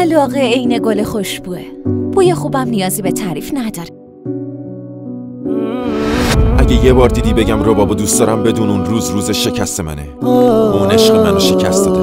علاقه عین گل خوشبوه. بوی خوبم نیازی به تعریف نداره. اگه یه بار دیدی بگم رو بابا دوست دارم بدون اون روز روز شکست منه. اون عشق منو شکست داده.